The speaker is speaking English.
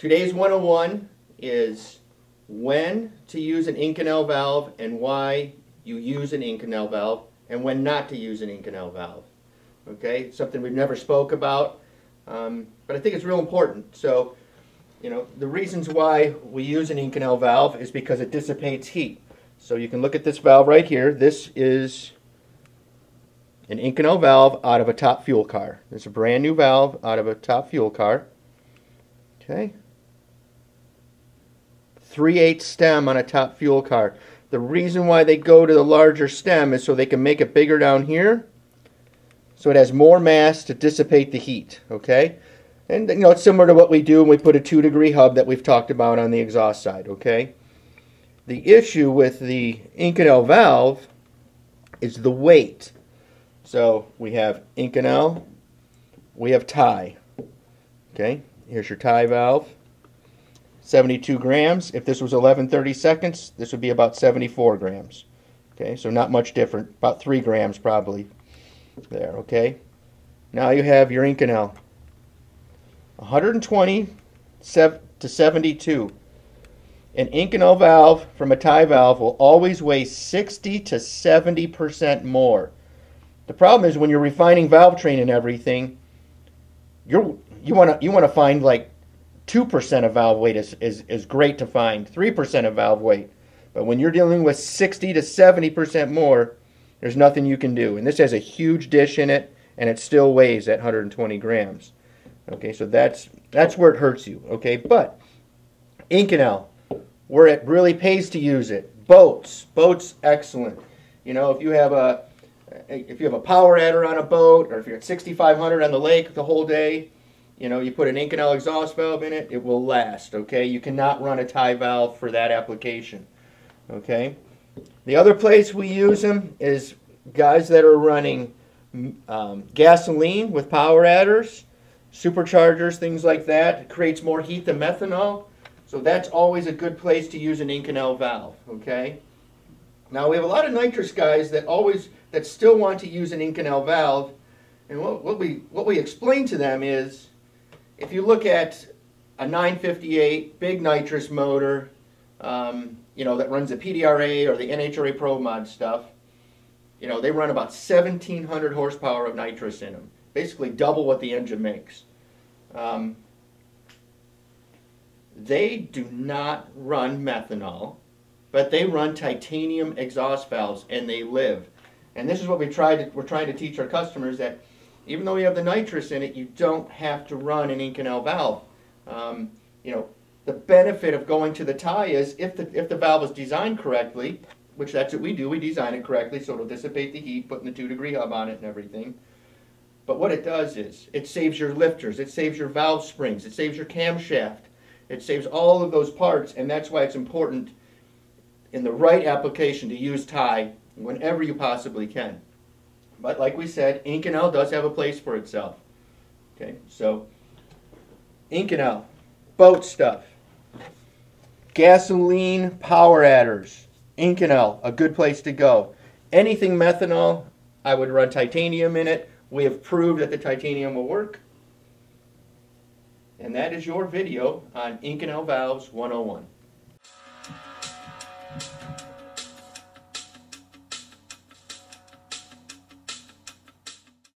Today's 101 is when to use an Inconel valve and why you use an Inconel valve and when not to use an Inconel valve. Okay, something we've never spoke about, um, but I think it's real important. So, you know, the reasons why we use an Inconel valve is because it dissipates heat. So you can look at this valve right here. This is an Inconel valve out of a top fuel car. It's a brand new valve out of a top fuel car. Okay. 3 8 stem on a top fuel car. The reason why they go to the larger stem is so they can make it bigger down here so it has more mass to dissipate the heat, okay? And you know, it's similar to what we do when we put a two degree hub that we've talked about on the exhaust side, okay? The issue with the Inconel valve is the weight. So we have Inconel, we have tie. Okay, here's your tie valve. 72 grams. If this was 1130 seconds, this would be about 74 grams. Okay, so not much different. About 3 grams probably there, okay? Now you have your Inconel. 120 to 72. An Inconel valve from a tie valve will always weigh 60 to 70% more. The problem is when you're refining valve train and everything, you're you want to you want to find like 2% of valve weight is, is, is great to find, 3% of valve weight. But when you're dealing with 60 to 70% more, there's nothing you can do. And this has a huge dish in it, and it still weighs at 120 grams. Okay, so that's that's where it hurts you. Okay, but Inconel, where it really pays to use it. Boats, boats, excellent. You know, if you have a if you have a power adder on a boat, or if you're at 6,500 on the lake the whole day, you know, you put an Inconel exhaust valve in it, it will last. Okay, you cannot run a tie valve for that application. Okay. The other place we use them is guys that are running um, gasoline with power adders, superchargers, things like that. It creates more heat than methanol. So that's always a good place to use an Inconel valve, okay? Now we have a lot of nitrous guys that always, that still want to use an Inconel valve. And what, what, we, what we explain to them is, if you look at a 958 big nitrous motor, um, you know, that runs the PDRA or the NHRA Pro Mod stuff, you know, they run about 1,700 horsepower of nitrous in them, basically double what the engine makes. Um, they do not run methanol, but they run titanium exhaust valves and they live. And this is what we try to, we're trying to teach our customers that even though you have the nitrous in it, you don't have to run an Inconel valve. Um, you know, the benefit of going to the tie is if the, if the valve is designed correctly, which that's what we do, we design it correctly so it'll dissipate the heat, putting the two degree hub on it and everything. But what it does is it saves your lifters, it saves your valve springs, it saves your camshaft, it saves all of those parts, and that's why it's important in the right application to use tie whenever you possibly can. But like we said, ink and Inconel does have a place for itself. Okay, so ink and Inconel, boat stuff. Gasoline power adders. ink Inconel, a good place to go. Anything methanol, I would run titanium in it. We have proved that the titanium will work. And that is your video on Inconel Valves 101.